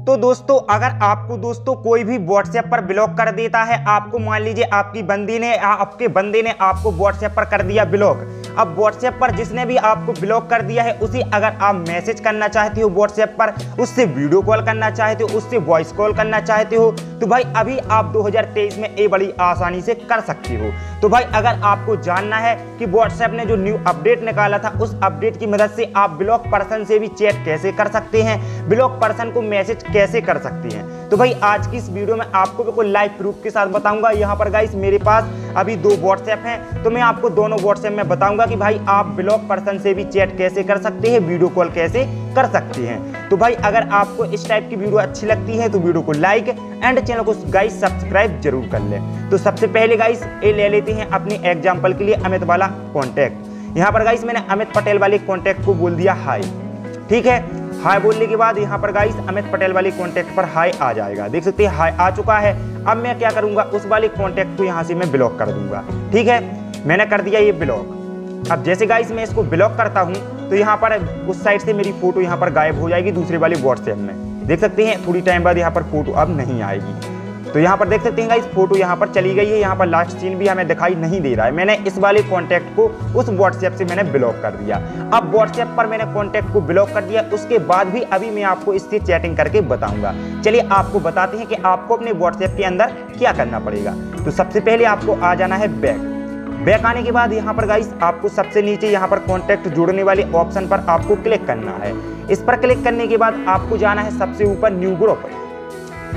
तो दोस्तों, अगर आपको दोस्तों कोई भी व्हाट्सएप पर ब्लॉक कर देता है, आपको मान लीजिए आपकी बंदी ने आपके बंदे ने आपको व्हाट्सएप पर कर दिया ब्लॉक अब व्हाट्सएप पर जिसने भी आपको ब्लॉक कर दिया है, उसी अगर आप मैसेज करना चाहते हो व्हाट्सएप पर, उससे वीडियो कॉल करना चाहते हो, उससे वॉइस कॉल करना चाहते हो तो भाई अभी आप 2023 में ये बड़ी आसानी से कर सकते हो। तो भाई अगर आपको जानना है कि व्हाट्सएप ने जो न्यू अपडेट निकाला था, उस अपडेट की मदद से आप ब्लॉक पर्सन से भी चैट कैसे कर सकते हैं ब्लॉक पर्सन को मैसेज कैसे कर सकते हैं। तो भाई आज की इस वीडियो में आपको बिल्कुल लाइव प्रूफ के साथ बताऊँगा। यहाँ पर गाइस मेरे पास अभी दो व्हाट्सएप हैं तो मैं आपको दोनों व्हाट्सएप में बताऊँगा कि भाई आप ब्लॉक पर्सन से भी चैट कैसे कर सकते हैं वीडियो कॉल कैसे कर सकते हैं। तो भाई, अगर आपको इस टाइप की वीडियो अच्छी लगती है तो वीडियो को लाइक एंड चैनल को गाइस सब्सक्राइब ज़रूर कर ले। तो सबसे पहले गाइस ये ले लेते हैं अपनी एग्ज़ाम्पल के लिए अमित वाला कॉन्टैक्ट यहाँ पर गाइस मैंने अमित पटेल वाले कॉन्टैक्ट को बोल दिया हाई ठीक है? हाय बोलने के बाद यहाँ पर गाइस अमित पटेल वाले कॉन्टैक्ट पर हाई आ जाएगा। देख सकते हैं हाई आ चुका है। अब मैं क्या करूँगा, उस वाले कॉन्टैक्ट को यहाँ से मैं ब्लॉक कर दूँगा। ठीक है? मैंने कर दिया ये ब्लॉक अब जैसे गाइस मैं इसको ब्लॉक करता हूँ तो यहाँ पर उस साइड से मेरी फ़ोटो यहाँ पर गायब हो जाएगी, दूसरे वाले व्हाट्सएप में। देख सकते हैं, थोड़ी टाइम बाद यहाँ पर फ़ोटो अब नहीं आएगी। तो यहाँ पर देख सकते हैं इस फ़ोटो यहाँ पर चली गई है, यहाँ पर लास्ट सीन भी हमें दिखाई नहीं दे रहा है। मैंने इस वाले कॉन्टैक्ट को उस व्हाट्सएप से मैंने ब्लॉक कर दिया। अब व्हाट्सएप पर मैंने कॉन्टैक्ट को ब्लॉक कर दिया, उसके बाद भी अभी मैं आपको इससे चैटिंग करके बताऊँगा। चलिए, आपको बताते हैं कि आपको अपने व्हाट्सएप के अंदर क्या करना पड़ेगा। तो सबसे पहले आपको आ जाना है बैक बैक आने के बाद यहाँ पर गाइस आपको सबसे नीचे यहाँ पर कॉन्टैक्ट जोड़ने वाले ऑप्शन पर आपको क्लिक करना है। इस पर क्लिक करने के बाद आपको जाना है सबसे ऊपर न्यू ग्रुप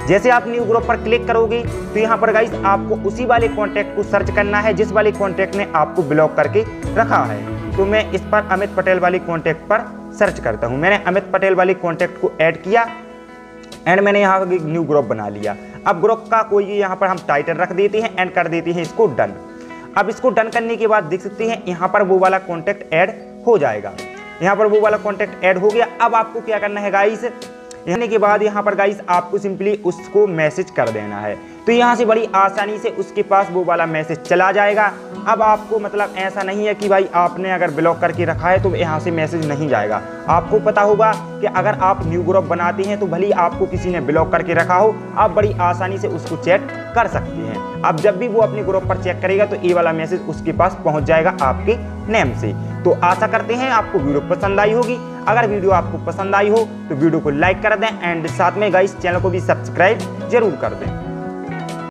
जैसे आप न्यू ग्रुप पर क्लिक करोगे तो यहाँ पर गाइस आपको उसी वाले कॉन्टैक्ट को सर्च करना है, जिस वाले कॉन्टैक्ट ने आपको ब्लॉक करके रखा है। तो मैं इस पर अमित पटेल वाले कॉन्टैक्ट पर सर्च करता हूँ। मैंने अमित पटेल वाले कॉन्टैक्ट को ऐड किया एंड मैंने यहाँ न्यू ग्रुप बना लिया। अब ग्रुप का कोई यहाँ पर हम टाइटल रख देते हैं एंड कर देते हैं, इसको डन अब इसको डन करने के बाद देख सकते हैं, यहाँ पर वो वाला कॉन्टैक्ट ऐड हो जाएगा। यहाँ पर वो वाला कॉन्टैक्ट ऐड हो गया। अब आपको क्या करना है गाइस यानी के बाद यहाँ पर गाइस आपको सिंपली उसको मैसेज कर देना है। तो यहाँ से बड़ी आसानी से उसके पास वो वाला मैसेज चला जाएगा। अब आपको मतलब ऐसा नहीं है कि भाई आपने अगर ब्लॉक करके रखा है तो यहाँ से मैसेज नहीं जाएगा। आपको पता होगा कि अगर आप न्यू ग्रुप बनाते हैं तो भले आपको किसी ने ब्लॉक करके रखा हो, आप बड़ी आसानी से उसको चेक कर सकते हैं। अब जब भी वो अपने ग्रुप पर चेक करेगा तो ये वाला मैसेज उसके पास पहुँच जाएगा आपके नेम से। तो आशा करते हैं आपको वीडियो पसंद आई होगी। अगर वीडियो आपको पसंद आई हो तो वीडियो को लाइक कर दें, एंड साथ में गाइस चैनल को भी सब्सक्राइब ज़रूर कर दें।